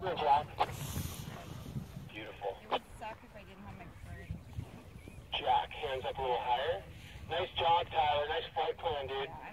Good, Jack. Beautiful. It would suck if I didn't have my bird. Jack, hands up a little higher. Nice job, Tyler. Nice flight plan, dude. Yeah,